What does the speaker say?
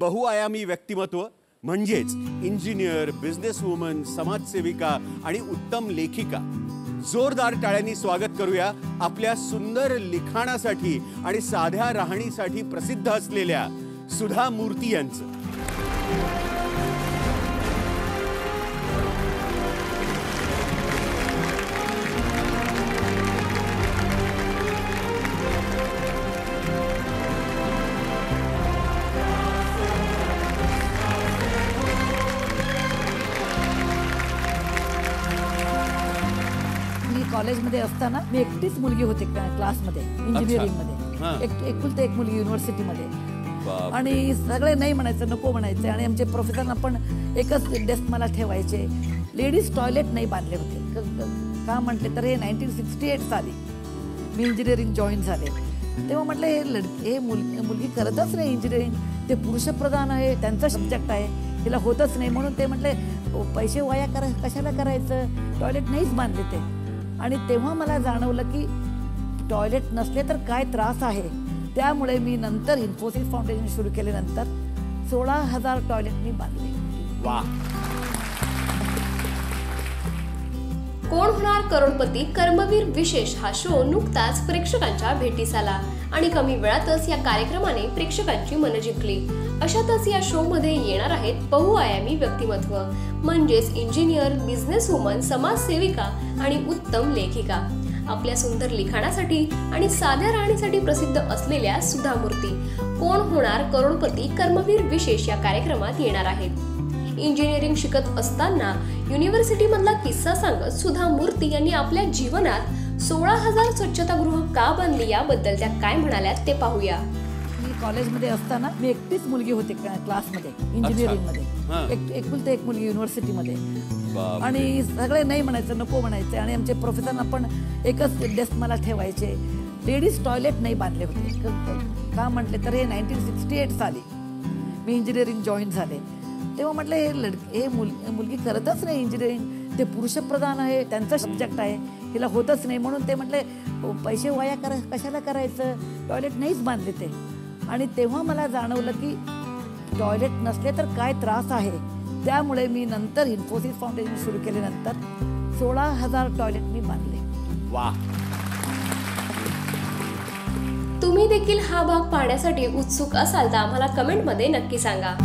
बहुआयामी व्यक्तिमत्व म्हणजेच इंजिनियर बिझनेस वुमन समाजसेविका आणि उत्तम लेखिका. जोरदार टाळ्यांनी स्वागत करूया आपल्या सुंदर लिखाणासाठी आणि साध्या राहणीसाठी प्रसिद्ध असलेल्या सुधा मूर्ती यांचं. कॉलेजमध्ये असताना मी एकटीच मुलगी होते क्ला- क्लासमध्ये इंजिनिअरिंग हां. मध्ये. एक एकुलते एक मुलगी युनिव्हर्सिटीमध्ये. आणि सगळे नाही म्हणायचं नको म्हणायचे. आणि आमचे प्रोफेसरना पण एकच डेस्क मला ठेवायचे. लेडीज टॉयलेट नाही बांधले होते. क- म्हटले तर हे नाईन्टीन सिक्स्टी एट साली. मी इंजिनिअरिंग जॉईन झाले. तेव्हा म्हटलं हे लड हे मुल मुलगी करतच नाही इंजिनिअरिंग ते पुरुषप्रधान आहे त्यांचा सब्जेक्ट आहे. तिला होतच नाही. म्हणून ते म्हटले "ओ, पैसे वाया करा कशाला करायचं? टॉयलेट नाहीच बांधले ते. आणि तेव्हा मला जाणवलं की टॉयलेट नसले तर काय त्रास आहे. त्यामुळे मी नंतर इन्फोसिस फाउंडेशन सुरू केल्यानंतर सोळा हजार टॉयलेट मी बांधले. वा. कोण होणार करोडपती कर्मवीर विशेष हा शो नुकताच प्रेक्षकांच्या भेटीस आला. आणि कमी वेळातच या कार्यक्रमाने प्रेक्षकांची मन जिंकली. अशातच या शो मध्ये येणार आहेत बहुआयामी व्यक्तिमत्व. म्हणजेच इंजिनियर बिझनेस वुमन समाजसेविका आणि उत्तम लेखिका. आपल्या सुंदर लिखाणासाठी आणि साध्या राहणीसाठी प्रसिद्ध असलेल्या सुधा मूर्ती कोण होणार करोडपती कर्मवीर विशेष या कार्यक्रमात येणार आहेत? इंजिनिअरिंग शिकत असताना युनिव्हर्सिटीमधला किस्सा सांगत सुधा मूर्ती यांनी आपल्या जीवनात सोळा हजार स्वच्छतागृह का बांधली याबद्दल त्या काय म्हणाल्यात ते पाहूया. मी कॉलेजमध्ये असताना मी एकटीच मुलगी होते क्ला- क्लासमध्ये इंजिनिअरिंग हां. मध्ये एक एकुलते एक मुलगी युनिव्हर्सिटीमध्ये. आणि सगळे नाही म्हणायचं नको म्हणायचे. आणि आमचे प्रोफेसरना पण एकच डेस्क मला ठेवायचे. लेडीज टॉयलेट नाही बांधले होते. का म्हटले तर हे नाईन्टीन सिक्स्टी एट साली मी इंजिनिअरिंग जॉईन झाले. तेव्हा म्हटलं हे लड हे मुल मुलगी करतच नाही इंजिनिअरिंग ते पुरुषप्रधान आहे त्यांचा सब्जेक्ट आहे. तिला होतच नाही. म्हणून ते म्हटले "ओ, पैसे वाया करा कशाला करायचं? टॉयलेट नाहीच बांधले ते. आणि तेव्हा मला जाणवलं की टॉयलेट नसले तर काय त्रास आहे? त्यामुळे मी नंतर इन्फोसिस फाउंडेशन सुरू केल्यानंतर सोळा हजार टॉयलेट मी बांधले. वा तुम्ही देखील हा भाग पाहण्यासाठी उत्सुक असाल तर आम्हाला कमेंटमध्ये नक्की सांगा.